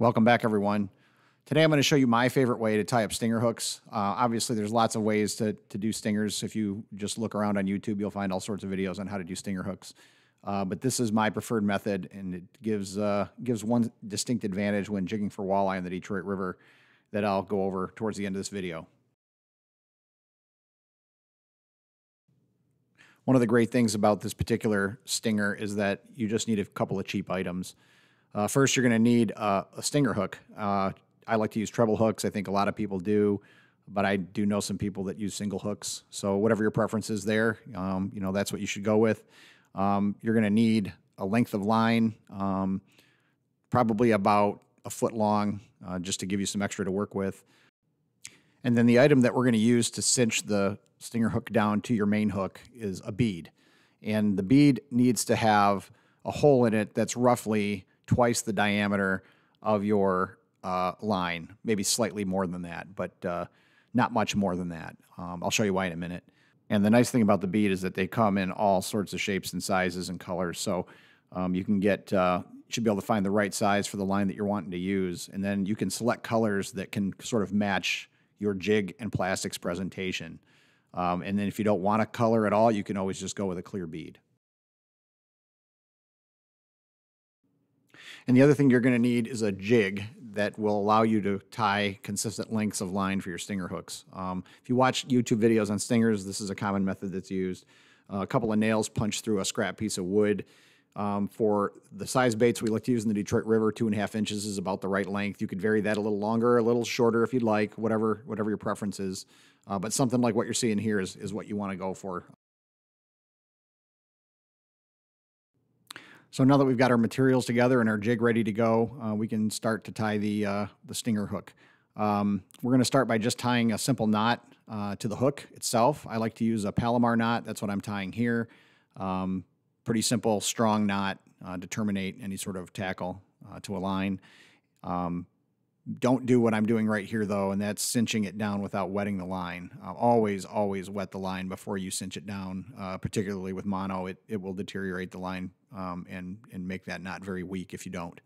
Welcome back, everyone. Today I'm going to show you my favorite way to tie up stinger hooks. Uh, obviously, there's lots of ways to, to do stingers. If you just look around on YouTube, you'll find all sorts of videos on how to do stinger hooks. Uh, but this is my preferred method, and it gives uh, gives one distinct advantage when jigging for walleye in the Detroit River that I'll go over towards the end of this video. One of the great things about this particular stinger is that you just need a couple of cheap items. Uh, first, you're going to need a stinger hook. Uh, I like to use treble hooks. I think a lot of people do, but I do know some people that use single hooks. So whatever your preference is there, um, you know that's what you should go with. Um, you're going to need a length of line, um, probably about a foot long, uh, just to give you some extra to work with. And then the item that we're going to use to cinch the stinger hook down to your main hook is a bead. And the bead needs to have a hole in it that's roughly twice the diameter of your uh, line, maybe slightly more than that, but uh, not much more than that. Um, I'll show you why in a minute. And the nice thing about the bead is that they come in all sorts of shapes and sizes and colors. So um, you can get, uh, should be able to find the right size for the line that you're wanting to use. And then you can select colors that can sort of match your jig and plastics presentation. Um, and then if you don't want a color at all, you can always just go with a clear bead. And the other thing you're going to need is a jig that will allow you to tie consistent lengths of line for your stinger hooks. Um, if you watch YouTube videos on stingers, this is a common method that's used. Uh, a couple of nails punched through a scrap piece of wood. Um, for the size baits we like to use in the Detroit River, two and a half inches is about the right length. You could vary that a little longer, a little shorter if you'd like, whatever whatever your preference is. Uh, but something like what you're seeing here is, is what you want to go for. So now that we've got our materials together and our jig ready to go, uh, we can start to tie the, uh, the stinger hook. Um, we're going to start by just tying a simple knot uh, to the hook itself. I like to use a Palomar knot. That's what I'm tying here. Um, pretty simple, strong knot uh, to terminate any sort of tackle uh, to a line. Um, don't do what I'm doing right here though, and that's cinching it down without wetting the line. Uh, always, always wet the line before you cinch it down. Uh, particularly with mono, it, it will deteriorate the line um, and and make that knot very weak if you don't.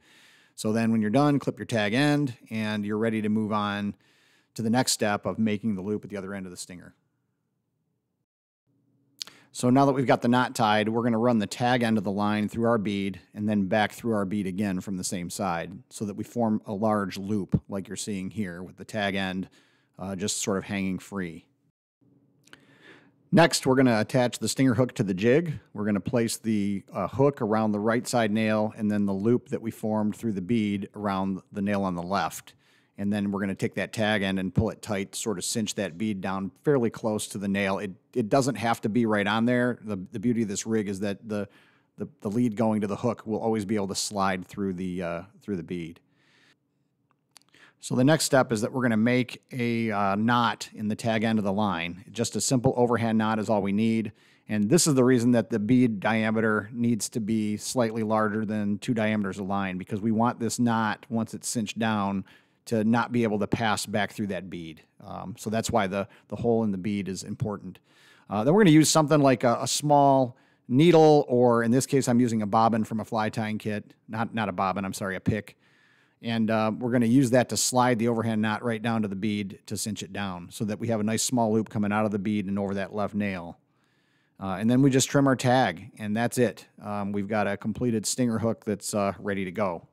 So then, when you're done, clip your tag end, and you're ready to move on to the next step of making the loop at the other end of the stinger. So now that we've got the knot tied, we're going to run the tag end of the line through our bead and then back through our bead again from the same side so that we form a large loop like you're seeing here with the tag end uh, just sort of hanging free. Next, we're going to attach the stinger hook to the jig. We're going to place the uh, hook around the right side nail and then the loop that we formed through the bead around the nail on the left and then we're going to take that tag end and pull it tight, sort of cinch that bead down fairly close to the nail. It it doesn't have to be right on there. The the beauty of this rig is that the the, the lead going to the hook will always be able to slide through the uh, through the bead. So the next step is that we're going to make a uh, knot in the tag end of the line. Just a simple overhand knot is all we need. And this is the reason that the bead diameter needs to be slightly larger than two diameters of line because we want this knot, once it's cinched down, to not be able to pass back through that bead. Um, so that's why the, the hole in the bead is important. Uh, then we're going to use something like a, a, small needle, or in this case, I'm using a bobbin from a fly tying kit. Not, not a bobbin, I'm sorry, a pick. And uh, we're going to use that to slide the overhand knot right down to the bead to cinch it down so that we have a nice small loop coming out of the bead and over that left nail. Uh, and then we just trim our tag, and that's it. Um, we've got a completed stinger hook that's uh, ready to go.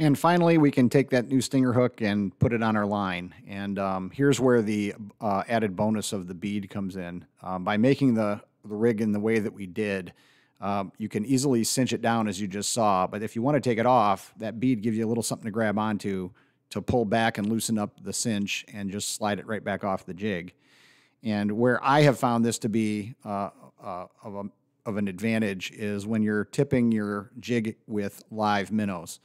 And finally, we can take that new stinger hook and put it on our line. And um, here's where the uh, added bonus of the bead comes in. Um, by making the, the rig in the way that we did, um, you can easily cinch it down as you just saw. But if you want to take it off, that bead gives you a little something to grab onto to pull back and loosen up the cinch and just slide it right back off the jig. And where I have found this to be uh, uh, of, a, of an advantage is when you're tipping your jig with live minnows.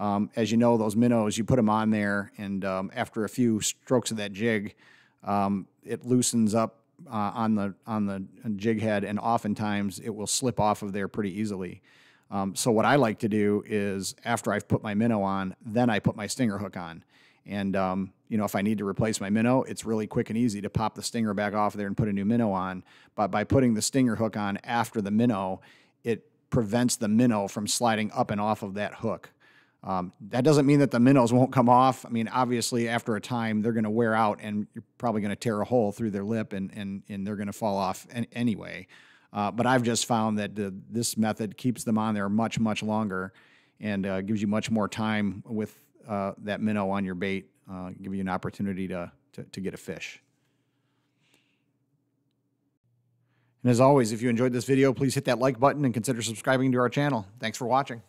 Um, as you know, those minnows, you put them on there, and um, after a few strokes of that jig, um, it loosens up uh, on the on the jig head, and oftentimes it will slip off of there pretty easily. Um, so what I like to do is after I've put my minnow on, then I put my stinger hook on. And um, you know, if I need to replace my minnow, it's really quick and easy to pop the stinger back off there and put a new minnow on. But by putting the stinger hook on after the minnow, it prevents the minnow from sliding up and off of that hook. Um, that doesn't mean that the minnows won't come off. I mean, obviously, after a time, they're going to wear out, and you're probably going to tear a hole through their lip, and and and they're going to fall off an, anyway. Uh, but I've just found that this method keeps them on there much much longer, and uh, gives you much more time with uh, that minnow on your bait. Uh, give you an opportunity to, to to get a fish. And as always, if you enjoyed this video, please hit that like button and consider subscribing to our channel. Thanks for watching.